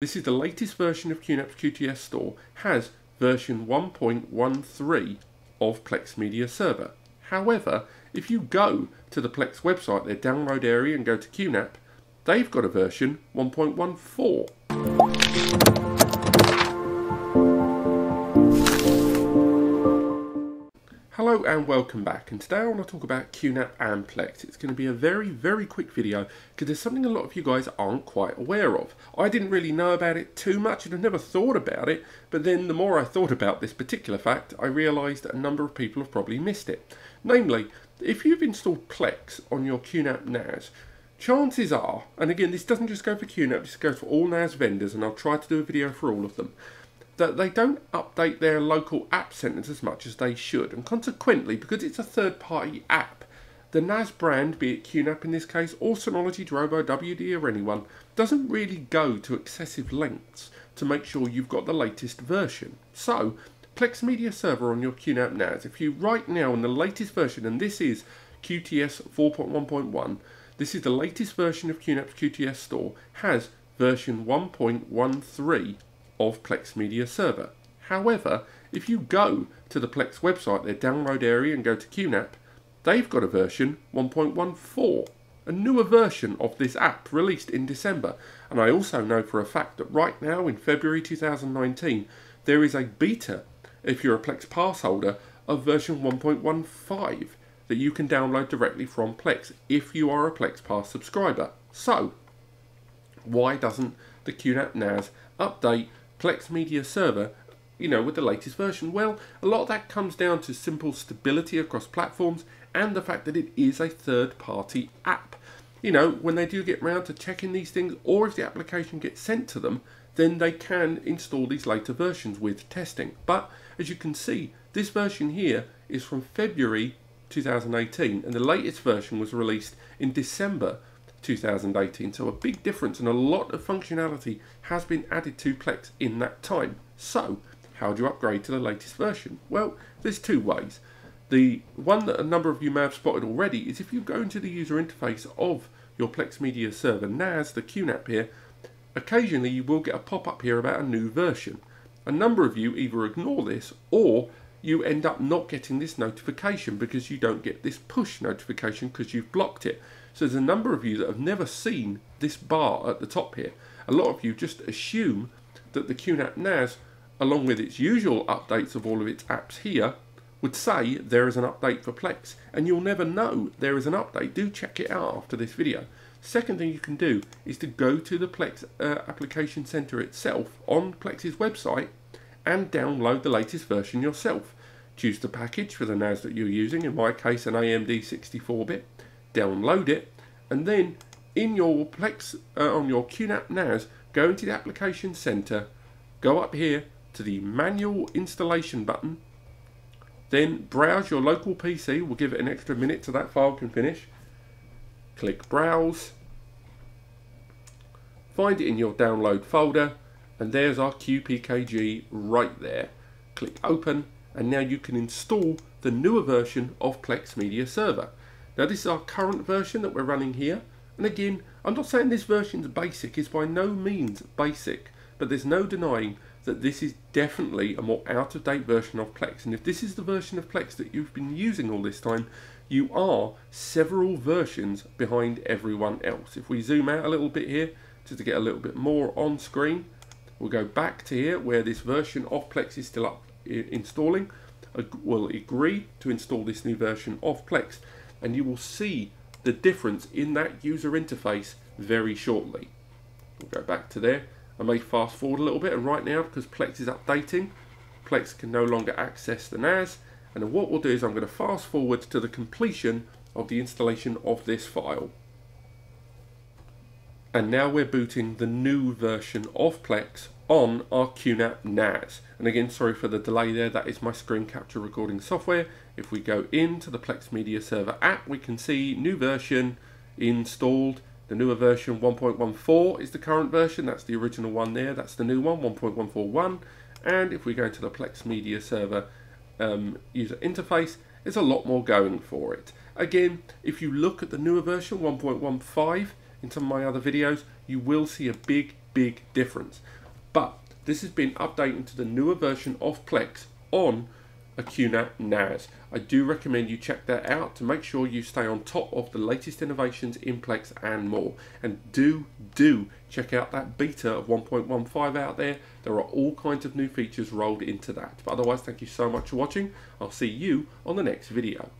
This is the latest version of QNAP's QTS store, has version 1.13 of Plex Media Server. However, if you go to the Plex website, their download area and go to QNAP, they've got a version 1.14. Hello and welcome back and today I want to talk about QNAP and Plex. It's going to be a very very quick video because there's something a lot of you guys aren't quite aware of. I didn't really know about it too much and I've never thought about it but then the more I thought about this particular fact I realised a number of people have probably missed it. Namely, if you've installed Plex on your QNAP NAS chances are, and again this doesn't just go for QNAP, this goes for all NAS vendors and I'll try to do a video for all of them that they don't update their local app centers as much as they should. And consequently, because it's a third party app, the NAS brand, be it QNAP in this case, or Synology, Drobo, WD, or anyone, doesn't really go to excessive lengths to make sure you've got the latest version. So, Plex Media Server on your QNAP NAS, if you right now in the latest version, and this is QTS 4.1.1, this is the latest version of QNAP's QTS store, has version 1.13 of Plex Media Server. However, if you go to the Plex website, their download area, and go to QNAP, they've got a version 1.14, a newer version of this app released in December. And I also know for a fact that right now in February 2019, there is a beta, if you're a Plex Pass holder, of version 1.15 that you can download directly from Plex if you are a Plex Pass subscriber. So, why doesn't the QNAP NAS update Plex Media Server, you know, with the latest version? Well, a lot of that comes down to simple stability across platforms and the fact that it is a third party app. You know, when they do get round to checking these things, or if the application gets sent to them, then they can install these later versions with testing. But as you can see, this version here is from February 2018, and the latest version was released in December 2018. So a big difference and a lot of functionality has been added to Plex in that time. So how do you upgrade to the latest version? Well, there's two ways. The one that a number of you may have spotted already is if you go into the user interface of your Plex Media Server NAS, the QNAP here, occasionally you will get a pop-up here about a new version. A number of you either ignore this or you end up not getting this notification because you don't get this push notification because you've blocked it. So there's a number of you that have never seen this bar at the top here. A lot of you just assume that the QNAP NAS, along with its usual updates of all of its apps here, would say there is an update for Plex. And you'll never know there is an update. Do check it out after this video. Second thing you can do is to go to the Plex uh, Application Center itself on Plex's website and download the latest version yourself. Choose the package for the NAS that you're using, in my case an AMD 64-bit, download it, and then in your Plex, uh, on your QNAP NAS, go into the Application Center, go up here to the Manual Installation button, then browse your local PC, we'll give it an extra minute so that file can finish. Click Browse, find it in your download folder, and there's our QPKG right there. Click Open, and now you can install the newer version of Plex Media Server. Now this is our current version that we're running here. And again, I'm not saying this version is basic, it's by no means basic, but there's no denying that this is definitely a more out-of-date version of Plex. And if this is the version of Plex that you've been using all this time, you are several versions behind everyone else. If we zoom out a little bit here, just to get a little bit more on screen, we'll go back to here where this version of Plex is still up installing. We'll agree to install this new version of Plex and you will see the difference in that user interface very shortly. We'll go back to there. I may fast forward a little bit and right now because Plex is updating, Plex can no longer access the NAS and what we'll do is I'm going to fast forward to the completion of the installation of this file. And now we're booting the new version of Plex on our QNAP NAS. And again, sorry for the delay there, that is my screen capture recording software. If we go into the Plex Media Server app, we can see new version installed. The newer version 1.14 is the current version, that's the original one there, that's the new one, 1.141. And if we go to the Plex Media Server um, user interface, there's a lot more going for it. Again, if you look at the newer version 1.15 in some of my other videos, you will see a big big difference. But this has been updated to the newer version of Plex on a QNAP NAS. I do recommend you check that out to make sure you stay on top of the latest innovations in Plex and more. And do, do check out that beta of 1.15 out there. There are all kinds of new features rolled into that. But otherwise, thank you so much for watching. I'll see you on the next video.